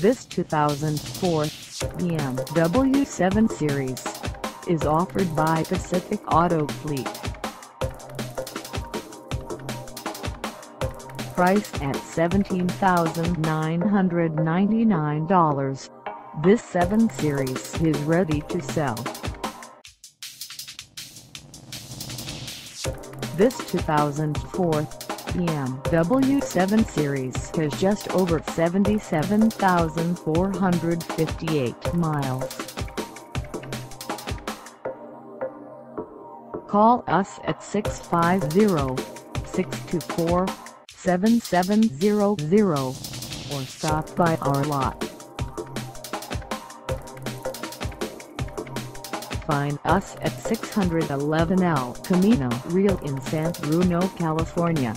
This 2004 BMW 7 Series is offered by Pacific Auto Fleet. Price at $17,999. This 7 Series is ready to sell. This 2004 BMW 7 Series has just over 77,458 miles. Call us at 650-624-7700 or stop by our lot. Find us at 611 El Camino Real in San Bruno, California